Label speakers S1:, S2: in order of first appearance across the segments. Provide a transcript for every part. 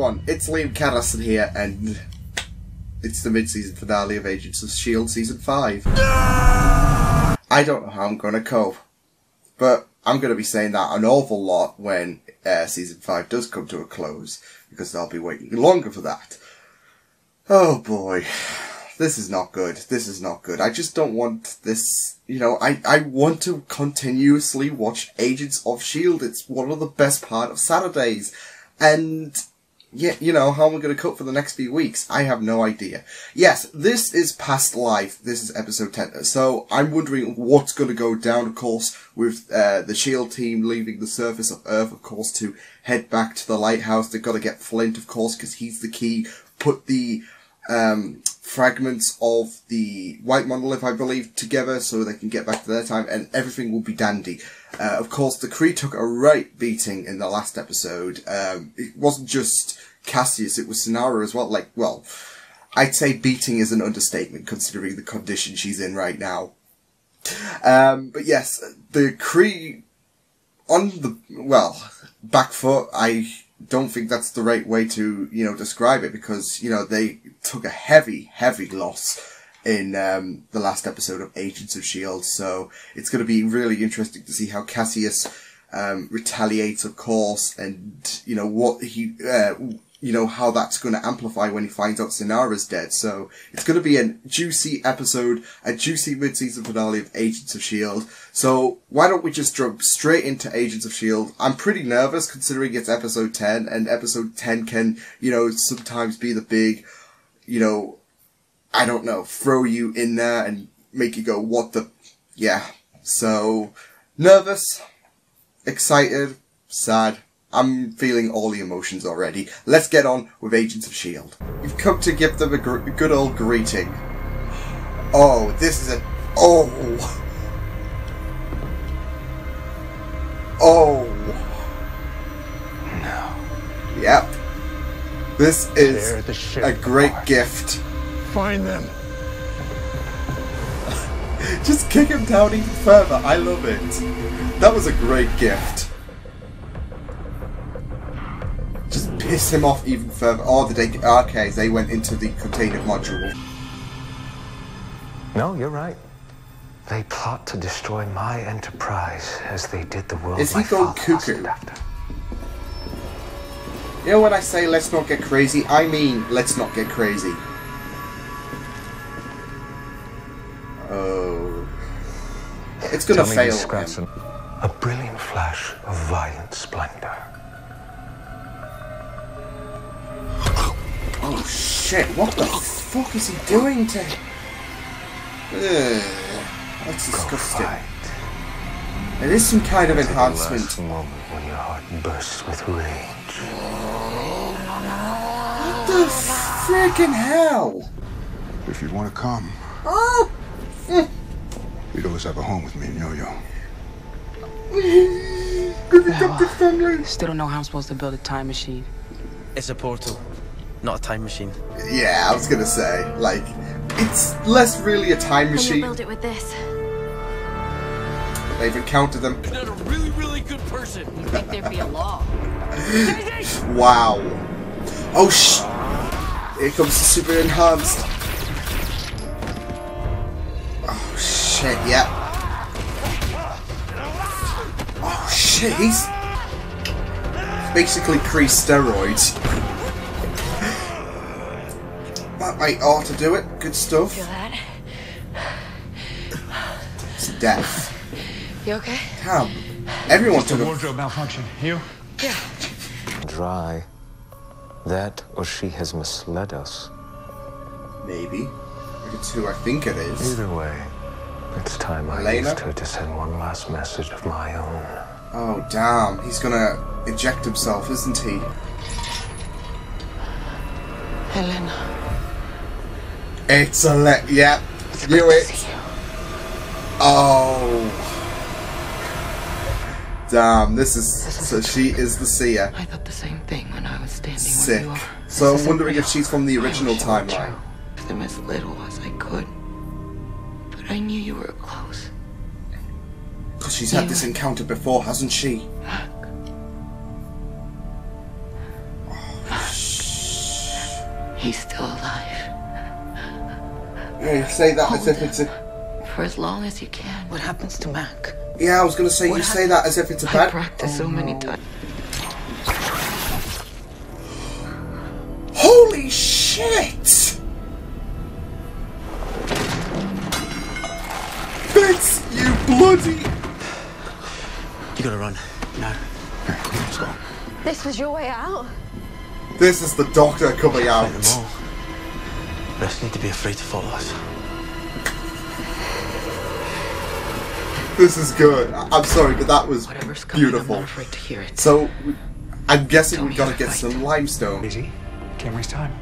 S1: everyone, it's Liam Catterson here, and it's the mid-season finale of Agents of S.H.I.E.L.D. Season 5. I don't know how I'm gonna cope, but I'm gonna be saying that an awful lot when uh, Season 5 does come to a close, because I'll be waiting longer for that. Oh boy. This is not good. This is not good. I just don't want this, you know, I, I want to continuously watch Agents of S.H.I.E.L.D. It's one of the best part of Saturdays. And yeah, you know, how am I going to cope for the next few weeks? I have no idea. Yes, this is past life. This is episode 10. So I'm wondering what's going to go down, of course, with uh, the SHIELD team leaving the surface of Earth, of course, to head back to the lighthouse. They've got to get Flint, of course, because he's the key. Put the um, fragments of the white monolith, I believe, together so they can get back to their time and everything will be dandy. Uh, of course, the Kree took a right beating in the last episode. Um, it wasn't just Cassius, it was Sinara as well. Like, well, I'd say beating is an understatement considering the condition she's in right now. Um, but yes, the Kree on the, well, back foot, I don't think that's the right way to, you know, describe it because, you know, they took a heavy, heavy loss in um, the last episode of Agents of S.H.I.E.L.D. So it's going to be really interesting to see how Cassius um, retaliates, of course, and, you know, what he, uh, you know, how that's going to amplify when he finds out Sinara's dead. So it's going to be a juicy episode, a juicy mid-season finale of Agents of S.H.I.E.L.D. So why don't we just jump straight into Agents of S.H.I.E.L.D. I'm pretty nervous considering it's episode 10 and episode 10 can, you know, sometimes be the big, you know, I don't know, throw you in there and make you go, what the, yeah. So, nervous, excited, sad, I'm feeling all the emotions already. Let's get on with Agents of S.H.I.E.L.D. You've come to give them a gr good old greeting. Oh, this is a... Oh! Oh!
S2: No.
S1: Yep. This is a great gift.
S2: Find them.
S1: Just kick him down even further. I love it. That was a great gift. Just piss him off even further. Oh, the day Okay, they went into the container module.
S3: No, you're right. They plot to destroy my enterprise as they did the world.
S1: Is he going cuckoo? You know when I say let's not get crazy, I mean let's not get crazy. It's gonna
S3: Tell
S1: fail.
S3: Me, Scranton, a brilliant flash of violent splendor.
S1: Oh shit, what the fuck is he doing to Ugh, That's disgusting. It is some kind of
S3: To the
S1: enhancement.
S3: last moment when your heart bursts with rage.
S1: What the freaking hell?
S4: If you want to come,
S1: Oh! Mm.
S4: You'd always have a home with me and Yo-Yo.
S5: Still don't know how I'm supposed to build a time machine.
S6: It's a portal, not a time machine.
S1: Yeah, I was gonna say, like, it's less really a time
S7: Can you
S1: machine.
S7: build it with this?
S1: They've encountered them.
S6: Not a really, really good person.
S7: You think there'd be a law?
S1: Wow. Oh sh. Here comes the super enhanced. Shit, yeah. Oh shit, he's basically Kree steroids. that might ought to do it. Good stuff.
S7: Feel that?
S1: It's death.
S7: You okay?
S1: Damn. Everyone took a
S2: Wardrobe malfunction. You?
S7: Yeah.
S3: Dry. That or she has misled us.
S1: maybe. It's who I think it is.
S3: Either way, it's time I
S1: Elena?
S3: used her to send one last message of my own.
S1: Oh damn, he's gonna eject himself, isn't he?
S5: Elena.
S1: It's a le- yep. Knew it. Oh. Damn, this is so she is the seer.
S5: I thought the same thing when I was standing
S1: Sick.
S5: where you are.
S1: So I'm
S5: isn't
S1: wondering if she's from the original
S5: wish it were
S1: timeline.
S5: Them as little I knew you were close.
S1: Because she's had this encounter before, hasn't she?
S5: Look. He's still alive.
S1: Yeah, say that as if it's a.
S5: For as long as you can.
S7: What happens to Mac?
S1: Yeah, I was gonna say
S5: What
S1: you say that as if it's a bad.
S5: I practiced so many oh, times.
S1: Holy shit!
S8: This was your way out?
S1: This is the doctor coming out.
S6: Fight them all. Rest need to be afraid to follow us.
S1: This is good. I- I'm sorry, but that was
S5: Whatever's coming, I'm
S1: beautiful.
S5: afraid to hear it.
S1: So, I'm guessing we've
S5: me
S1: got to
S5: to
S1: get
S5: fight.
S1: some limestone.
S3: Easy. Can't waste time.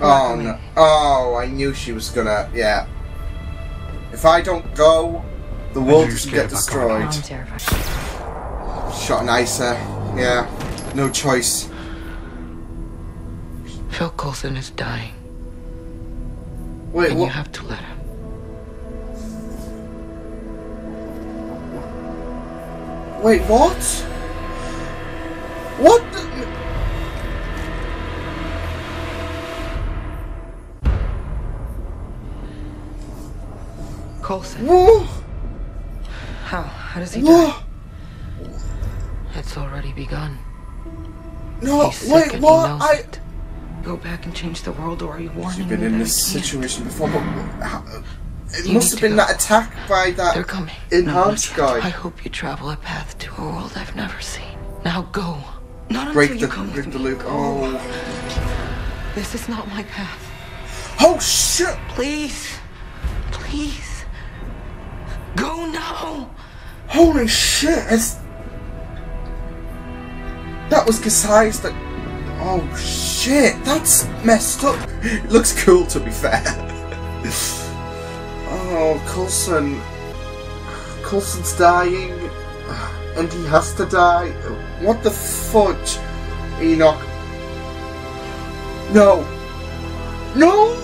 S1: Oh no! Oh, I knew she was gonna. Yeah. If I don't go, the world
S3: you're
S1: doesn't
S3: scared
S1: get destroyed. Shot nicer. Yeah. No choice.
S5: Phil Coulson is dying,
S1: Wait,
S5: and you have to let him.
S1: Wait, what? What?
S5: Coulson,
S1: Whoa!
S5: how? How does he die?
S1: Whoa!
S5: It's already begun.
S1: No,
S5: He's
S1: wait, what? I.
S5: it. Go back and change the world, or are you warning
S1: You've been in this situation before, but how- uh, it
S5: You
S1: must have been
S5: go.
S1: that attack by that
S5: They're coming.
S1: enhanced
S5: No,
S1: guy.
S5: I hope you travel a path to a world I've never seen. Now go. Not
S1: break
S5: until
S1: the
S5: you come
S1: break
S5: with
S1: the
S5: me.
S1: loop.
S5: Oh.
S1: oh,
S5: This is not my path.
S1: oh shit!
S5: Please. Please. Go now.
S1: Holy shit! It's... That was Kasai's that. Oh shit! That's messed up. It looks cool to be fair. oh, Coulson. Coulson's dying, and he has to die. What the fudge, Enoch? No. No.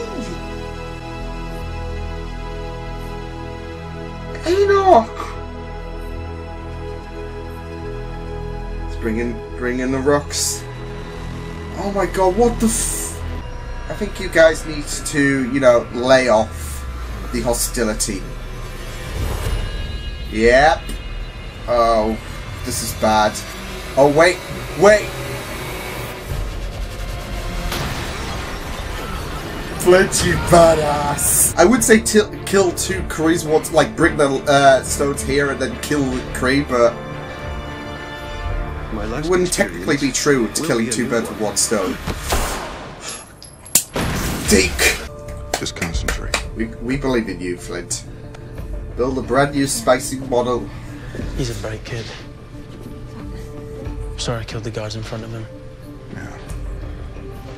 S1: Bring in, bring in the rocks. Oh my god, what the f... I think you guys need to, you know, lay off the hostility. Yep. Oh, this is bad. Oh, wait, wait! Flint, you badass! I would say kill two Krees once, like bring the uh, stones here and then kill Kree, but it wouldn't technically be true to killing two birds with one stone. Deke!
S4: Just concentrate.
S1: We, we believe in you, Flint. Build a brand new spicy model.
S6: He's a bright kid. Sorry I killed the guards in front of him.
S4: Yeah.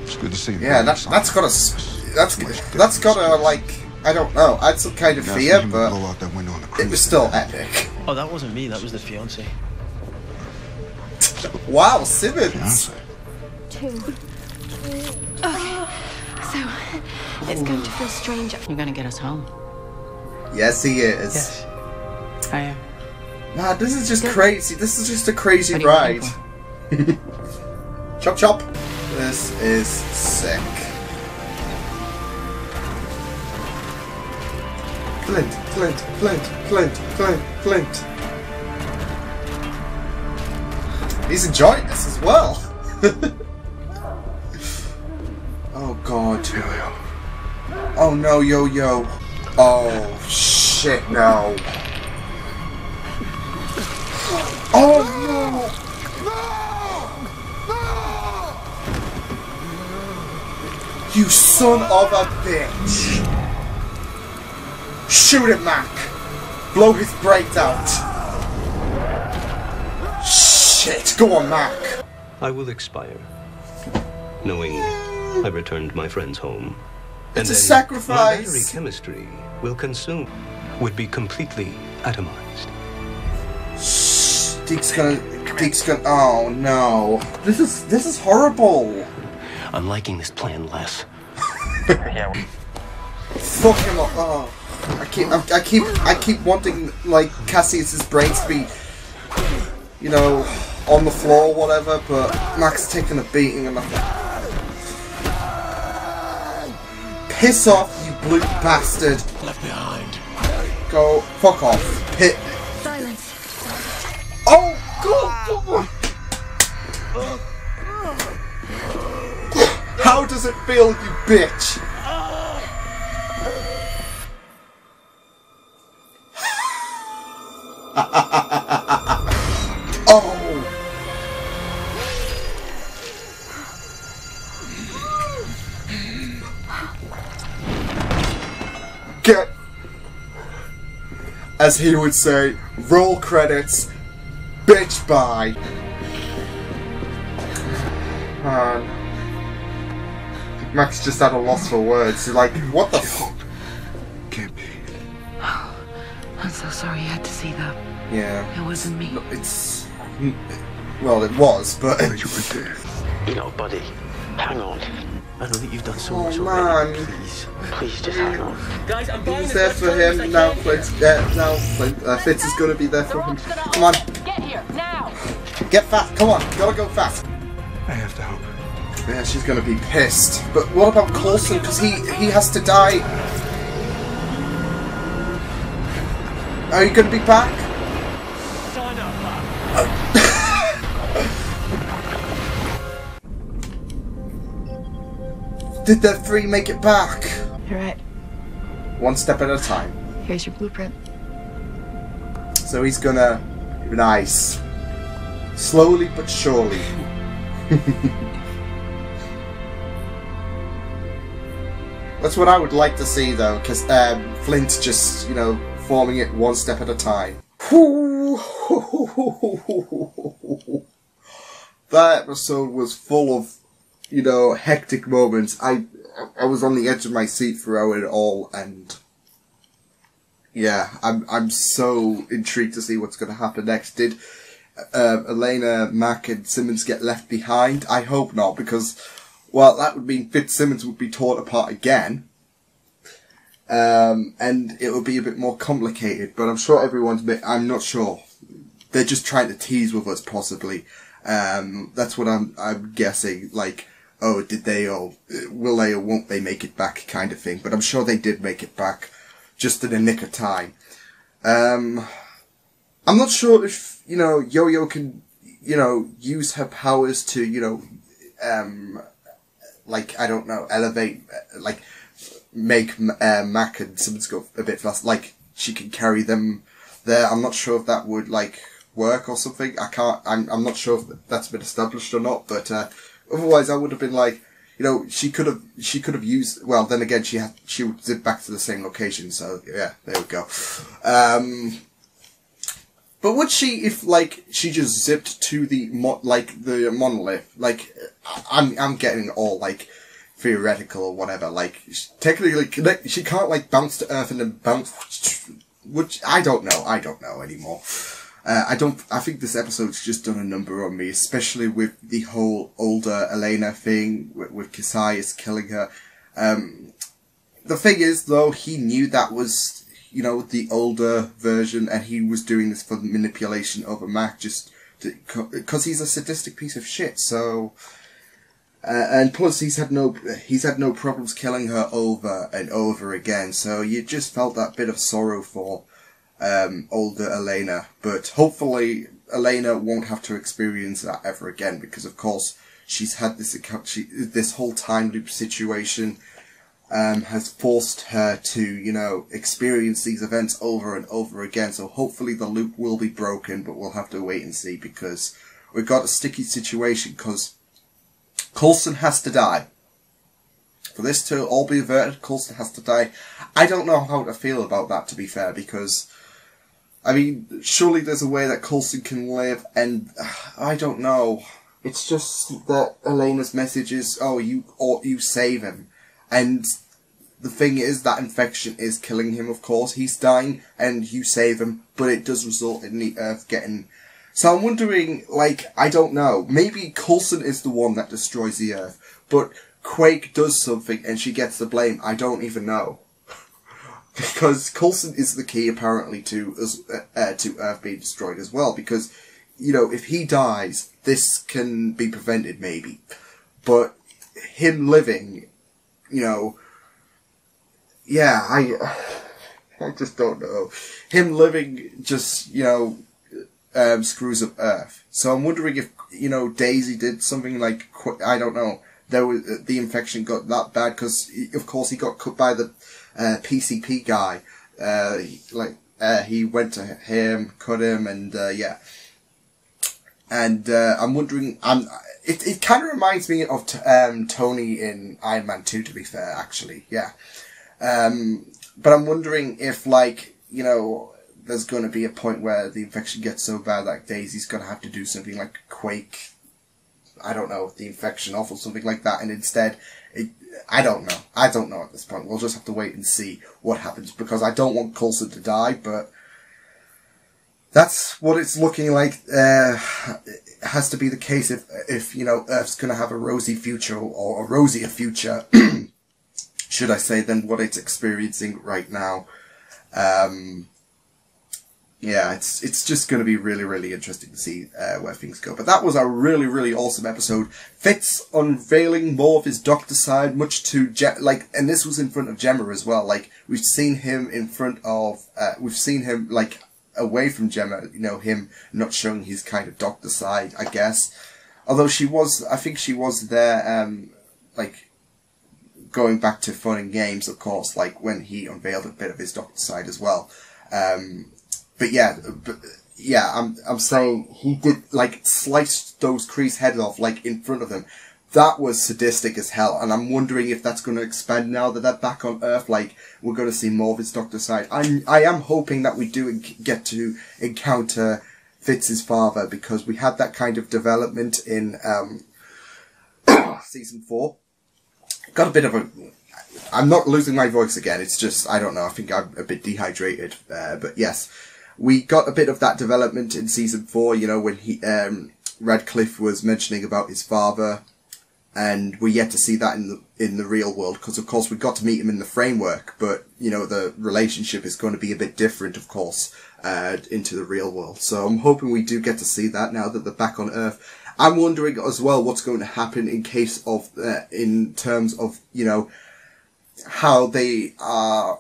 S4: It's good to see you.
S1: Yeah, that, that's got a. s- That's that's got a like. I don't know. I had some kind of
S4: Now
S1: fear,
S4: see him
S1: but
S4: blow out that window on the
S1: it
S4: cruise
S1: was still epic.
S6: Oh, that wasn't me, that was the fiance.
S1: Wow, Simmons.
S8: Two. Okay. So, it's going to feel strange.
S7: You're gonna get us home.
S1: Yes, he is.
S6: Yes.
S7: I am.
S1: Man, this is just crazy. This is just a crazy
S7: What are you
S1: ride. chop chop. This is sick. Flint, Flint, Flint, Flint, Flint, Flint. He's enjoying this as well. oh god. Oh no, yo yo. Oh shit, no. Oh no! You son of a bitch! Shoot him, Mac! Blow his brains out! Go on, Mac!
S9: I will expire, knowing I returned my friends home. And
S1: It's a sacrifice.
S9: My chemistry will consume, would be completely atomized.
S1: Shh, Deke's gonna. Deke's gonna. Oh no! This is this is horrible.
S9: I'm liking this plan less.
S1: Fuck him up. Oh, I keep. I, I keep. I keep wanting like Cassius's brains to be, you know, on the floor or whatever, but Mack's taking a beating and nothing. Piss off, you blue bastard.
S2: Left behind.
S1: Go fuck off. Hit.
S8: Silence.
S1: Oh god! How does it feel, you bitch? As he would say, roll credits, bitch bye. Man. Mack's just had a loss for words. He's like, what the fuck?
S4: Can't be.
S7: Oh, I'm so sorry you had to see that.
S1: Yeah.
S7: It wasn't me.
S1: It's. Well, it was, but.
S4: You were there.
S6: You know, buddy, hang on. I know that you've done so
S1: Oh,
S6: much already.
S1: man.
S6: Please, please just hang on.
S10: Guys, I'm
S1: He's there
S10: much
S1: for
S10: time as
S1: him, now
S10: can
S1: Flint's
S10: here.
S1: there, now Flint, uh, Fitz is gonna be there for him. Come on,
S10: Get here, now!
S1: get fast, come on, gotta go fast.
S4: I have to help.
S1: Yeah, she's gonna be pissed. But what about Coulson? Because he, he has to die. Are you gonna be back? Did the three make it back?
S8: You're right.
S1: One step at a time.
S8: Here's your blueprint.
S1: So he's gonna. Be nice. Slowly but surely. That's what I would like to see though, because um, Flint's just, you know, forming it one step at a time. that episode was full of, you know, hectic moments. I I was on the edge of my seat throughout it all, and yeah, I'm I'm so intrigued to see what's going to happen next. Did uh, Elena, Mac, and Simmons get left behind? I hope not, because well, that would mean Fitzsimmons would be torn apart again, um, and it would be a bit more complicated. But I'm sure everyone's bit. I'm not sure. They're just trying to tease with us, possibly. Um, that's what I'm I'm guessing. Like, oh, did they or will they or won't they make it back, kind of thing. But I'm sure they did make it back, just in a nick of time. Um, I'm not sure if you know Yo-Yo can, you know, use her powers to, you know, um, like I don't know, elevate, like make uh, Mac and Simmons go a bit fast. Like she can carry them there. I'm not sure if that would like work or something. I can't. I'm. I'm not sure if that's been established or not. But uh, otherwise, I would have been like, you know, she could have. She could have used. Well, then again, she had. She would zip back to the same location. So yeah, there we go. Um, but would she, if like she just zipped to the mo- like the monolith? Like, I'm I'm getting all like theoretical or whatever. Like, technically, she can't like bounce to Earth and then bounce. Which I don't know. I don't know anymore. Uh, I don't. I think this episode's just done a number on me, especially with the whole older Elena thing with, with Cassius killing her. Um, the thing is, though, he knew that was, you know, the older version, and he was doing this for manipulation over Mac, just because he's a sadistic piece of shit. So, uh, and plus, he's had no he's had no problems killing her over and over again. So you just felt that bit of sorrow for um, older Elena, but hopefully Elena won't have to experience that ever again because, of course, she's had this she, this whole time loop situation um, has forced her to, you know, experience these events over and over again. So hopefully the loop will be broken, but we'll have to wait and see because we've got a sticky situation because Coulson has to die. For this to all be averted, Coulson has to die. I don't know how to feel about that, to be fair, because I mean, surely there's a way that Coulson can live, and uh, I don't know. It's just that Elena's message is, "Oh, you or you save him," and the thing is that infection is killing him. Of course, he's dying, and you save him, but it does result in the Earth getting. So I'm wondering, like, I don't know. Maybe Coulson is the one that destroys the Earth, but Quake does something, and she gets the blame. I don't even know because Coulson is the key apparently to us uh, to Earth being destroyed as well. Because you know, if he dies, this can be prevented maybe, but him living, you know, yeah, I, I just don't know. Him living just, you know, um, screws up Earth. So I'm wondering if, you know, Daisy did something like, I don't know, there was, the infection got that bad because, of course, he got cut by the, uh, PCP guy. Uh, like, uh, he went to him, cut him, and, uh, yeah. And, uh, I'm wondering, I'm, it, it kind of reminds me of, um, Tony in Iron Man 2, to be fair, actually, yeah. Um, but I'm wondering if, like, you know, there's going to be a point where the infection gets so bad that Daisy's going to have to do something like Quake, I don't know, the infection off or something like that, and instead, it, I don't know. I don't know at this point. We'll just have to wait and see what happens because I don't want Coulson to die, but that's what it's looking like. Uh, it has to be the case if, if you know, Earth's going to have a rosy future or a rosier future, should I say, than what it's experiencing right now. Um, yeah, it's it's just going to be really, really interesting to see uh, where things go. But that was a really, really awesome episode. Fitz unveiling more of his doctor side, much to Je- like, and this was in front of Gemma as well. Like we've seen him in front of, uh, we've seen him like away from Gemma. You know, him not showing his kind of doctor side, I guess. Although she was, I think she was there, um, like going back to fun and games, of course, like when he unveiled a bit of his doctor side as well. Um, but yeah, but yeah, I'm I'm saying he did like slice those Kree's head off like in front of them. That was sadistic as hell, and I'm wondering if that's going to expand now that they're back on Earth. Like we're going to see more of his Doctor side. I'm I am hoping that we do get to encounter Fitz's father because we had that kind of development in um, season four. Got a bit of a I'm not losing my voice again. It's just I don't know. I think I'm a bit dehydrated. Uh, but yes, we got a bit of that development in season four. You know when he um, Radcliffe was mentioning about his father, and we're yet to see that in the in the real world because of course we got to meet him in the framework, but you know the relationship is going to be a bit different, of course, uh, into the real world. So I'm hoping we do get to see that now that they're back on Earth. I'm wondering as well what's going to happen in case of uh, in terms of you know how they are,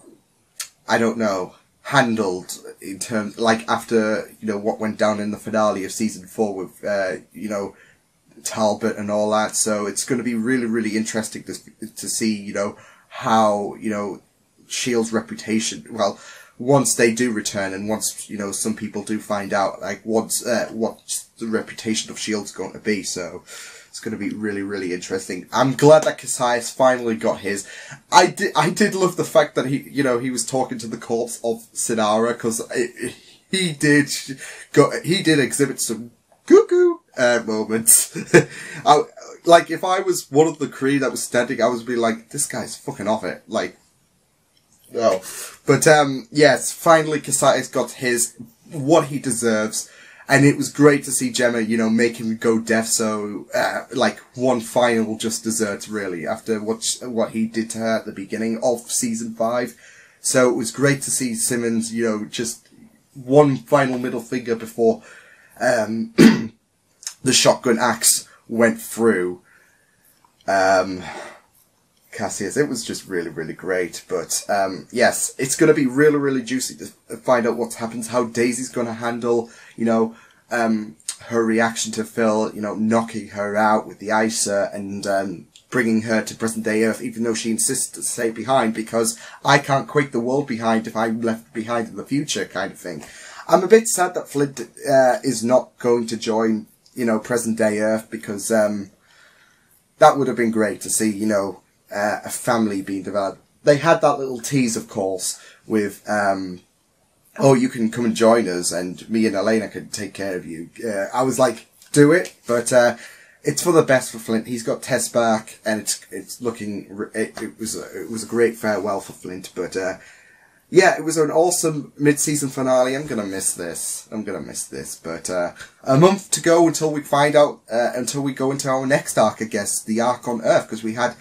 S1: I don't know, handled in terms, like after, you know, what went down in the finale of season four with, uh, you know, Talbot and all that. So it's going to be really, really interesting to, to see, you know, how, you know, Shield's reputation, well, once they do return and once, you know, some people do find out, like, what's, uh, what the reputation of Shield's going to be. So, it's going to be really, really interesting. I'm glad that Cassius finally got his. I did, I did love the fact that he, you know, he was talking to the corpse of Sinara because he did go, he did exhibit some cuckoo uh, moments. I, like if I was one of the Kree that was standing, I would be like, this guy's fucking off it. Like, no. But um, yes, finally Cassius got his what he deserves and it was great to see Gemma, you know, make him go deaf. So, uh, like one final just dessert, really, after what what he did to her at the beginning of season five. So it was great to see Simmons, you know, just one final middle finger before um, the shotgun axe went through. Um, Cassius. It was just really, really great. But um, yes, it's going to be really, really juicy to find out what happens, how Daisy's going to handle, you know, um, her reaction to Phil, you know, knocking her out with the ICER and um, bringing her to present day Earth, even though she insists to stay behind because I can't quake the world behind if I'm left behind in the future, kind of thing. I'm a bit sad that Flint uh, is not going to join, you know, present day Earth because um, that would have been great to see, you know, uh, a family being developed. They had that little tease, of course, with, um, oh, you can come and join us and me and Elena can take care of you. Uh, I was like, do it, but, uh, it's for the best for Flint. He's got Tess back and it's, it's looking, it, it was, a, it was a great farewell for Flint, but, uh, yeah, it was an awesome mid-season finale. I'm gonna miss this. I'm gonna miss this. But uh, a month to go until we find out, uh, until we go into our next arc, I guess, the arc on Earth, because we had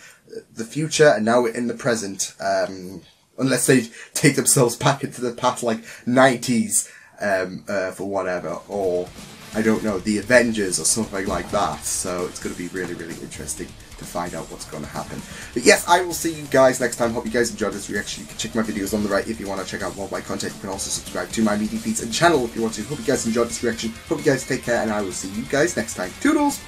S1: the future and now we're in the present. Um, unless they take themselves back into the past, like 90s um, Earth or whatever, or I don't know, the Avengers or something like that. So it's going to be really, really interesting to find out what's going to happen. But yes, I will see you guys next time. Hope you guys enjoyed this reaction. You can check my videos on the right if you want to check out more of my content. You can also subscribe to my media feeds and channel if you want to. Hope you guys enjoyed this reaction. Hope you guys take care, and I will see you guys next time. Toodles!